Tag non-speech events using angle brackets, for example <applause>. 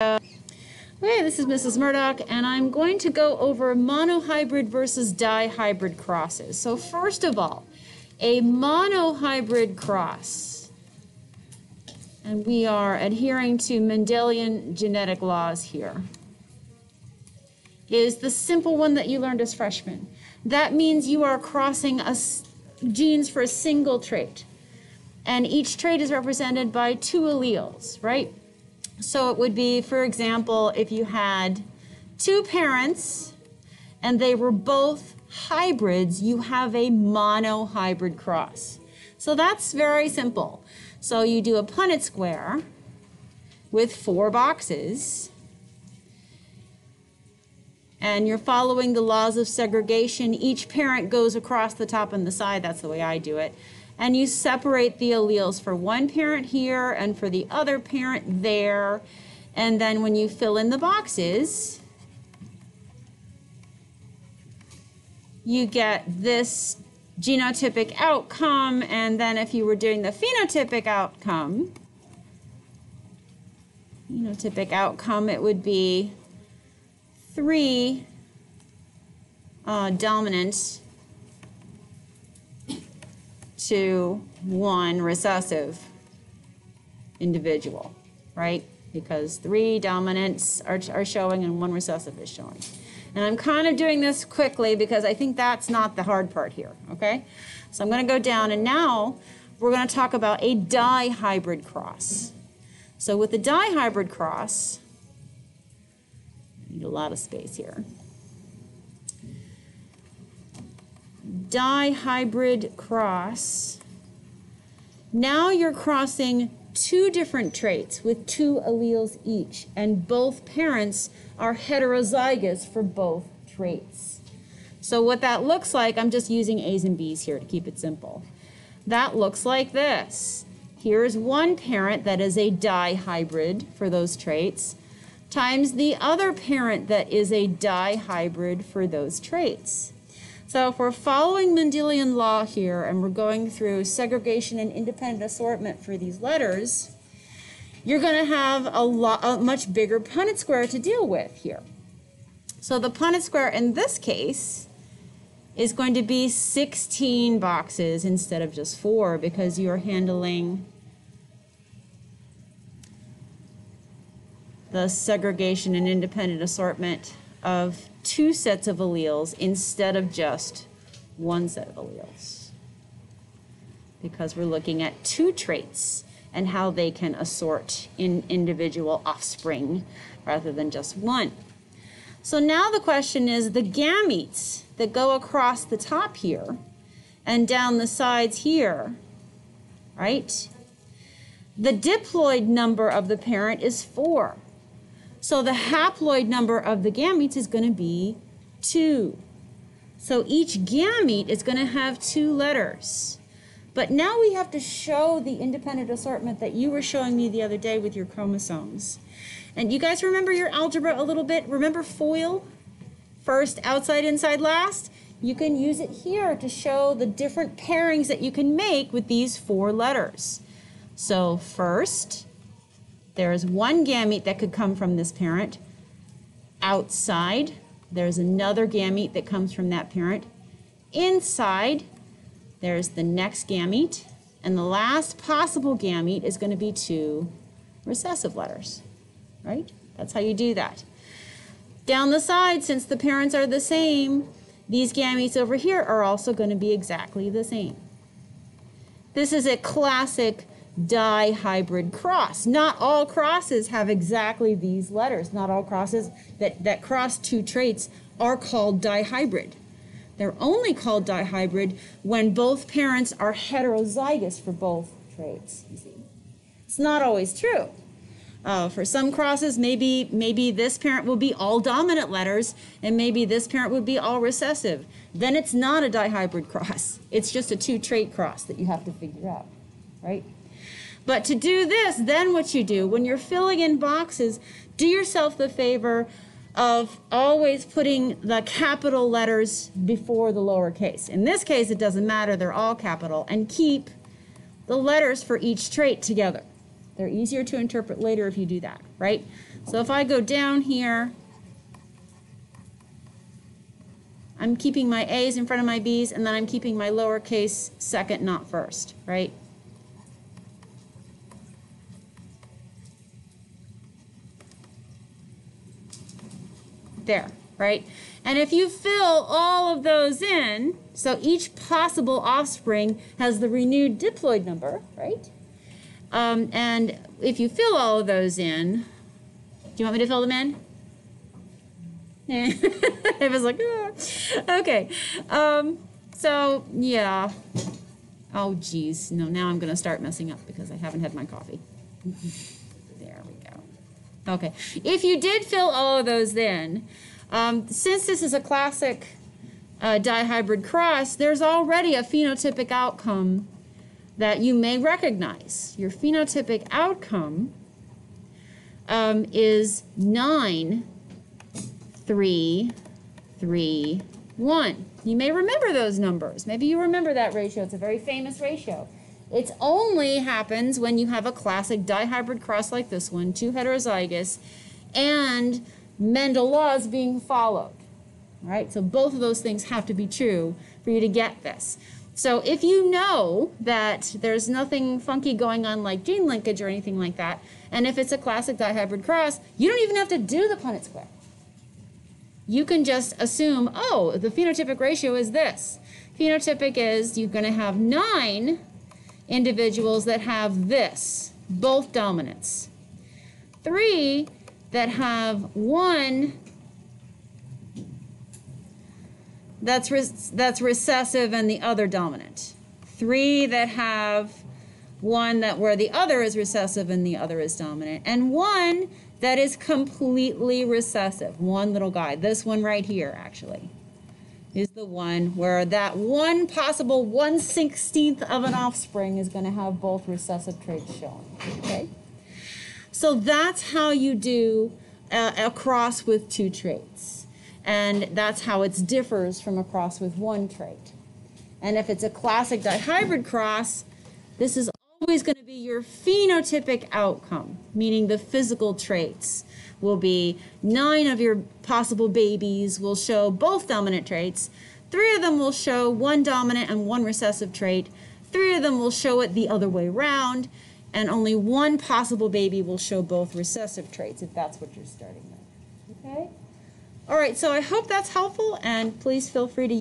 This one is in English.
Okay, this is Mrs. Murdock, and I'm going to go over monohybrid versus dihybrid crosses. So first of all, a monohybrid cross, and we are adhering to Mendelian genetic laws here, is the simple one that you learned as freshmen. That means you are crossing a, genes for a single trait, and each trait is represented by two alleles, right? So it would be, for example, if you had two parents and they were both hybrids, you have a monohybrid cross. So that's very simple. So you do a Punnett square with four boxes and you're following the laws of segregation. Each parent goes across the top and the side. That's the way I do it and you separate the alleles for one parent here and for the other parent there. And then when you fill in the boxes, you get this genotypic outcome. And then if you were doing the phenotypic outcome, phenotypic outcome, it would be three uh, dominant to one recessive individual, right? Because three dominants are, are showing and one recessive is showing. And I'm kind of doing this quickly because I think that's not the hard part here, okay? So I'm going to go down and now we're going to talk about a dihybrid cross. So with the dihybrid cross, I need a lot of space here. Dihybrid cross, now you're crossing two different traits with two alleles each, and both parents are heterozygous for both traits. So what that looks like, I'm just using A's and B's here to keep it simple. That looks like this. Here's one parent that is a dihybrid for those traits, times the other parent that is a dihybrid for those traits. So if we're following Mendelian law here and we're going through segregation and independent assortment for these letters, you're going to have a, lot, a much bigger Punnett square to deal with here. So the Punnett square in this case is going to be 16 boxes instead of just four because you're handling the segregation and independent assortment of two sets of alleles instead of just one set of alleles. Because we're looking at two traits and how they can assort in individual offspring rather than just one. So now the question is the gametes that go across the top here and down the sides here, right? The diploid number of the parent is four. So the haploid number of the gametes is going to be 2. So each gamete is going to have two letters. But now we have to show the independent assortment that you were showing me the other day with your chromosomes. And you guys remember your algebra a little bit? Remember FOIL? First, outside, inside, last? You can use it here to show the different pairings that you can make with these four letters. So first, there is one gamete that could come from this parent. Outside, there's another gamete that comes from that parent. Inside, there's the next gamete. And the last possible gamete is going to be two recessive letters, right? That's how you do that. Down the side, since the parents are the same, these gametes over here are also going to be exactly the same. This is a classic dihybrid cross. Not all crosses have exactly these letters. Not all crosses that, that cross two traits are called dihybrid. They're only called dihybrid when both parents are heterozygous for both traits. You see, it's not always true. Uh, for some crosses, maybe maybe this parent will be all dominant letters, and maybe this parent would be all recessive. Then it's not a dihybrid cross. It's just a two-trait cross that you have to figure out, right? But to do this, then what you do, when you're filling in boxes, do yourself the favor of always putting the capital letters before the lowercase. In this case, it doesn't matter, they're all capital, and keep the letters for each trait together. They're easier to interpret later if you do that, right? So if I go down here, I'm keeping my A's in front of my B's, and then I'm keeping my lowercase second, not first, right? There, right? And if you fill all of those in, so each possible offspring has the renewed diploid number, right? Um, and if you fill all of those in, do you want me to fill them in? <laughs> it was like, ah. okay. Um, so, yeah. Oh, geez. No, now I'm going to start messing up because I haven't had my coffee. <laughs> there we go. Okay. If you did fill all of those in, um, since this is a classic uh, dihybrid cross, there's already a phenotypic outcome that you may recognize. Your phenotypic outcome um, is 9, 3, 3, 1. You may remember those numbers. Maybe you remember that ratio. It's a very famous ratio. It only happens when you have a classic dihybrid cross like this one, two heterozygous, and Mendel laws being followed. Right, so both of those things have to be true for you to get this. So if you know that there's nothing funky going on like gene linkage or anything like that, and if it's a classic dihybrid cross, you don't even have to do the Punnett square. You can just assume, oh, the phenotypic ratio is this. Phenotypic is you're going to have nine individuals that have this, both dominants. Three that have one that's, that's recessive and the other dominant. Three that have one that where the other is recessive and the other is dominant. And one that is completely recessive. One little guy. This one right here, actually, is the one where that one possible 1 16th of an offspring is going to have both recessive traits shown. Okay? So that's how you do a, a cross with two traits. And that's how it differs from a cross with one trait. And if it's a classic dihybrid cross, this is always going to be your phenotypic outcome, meaning the physical traits will be nine of your possible babies will show both dominant traits. Three of them will show one dominant and one recessive trait. Three of them will show it the other way around and only one possible baby will show both recessive traits if that's what you're starting with. Okay? All right, so I hope that's helpful, and please feel free to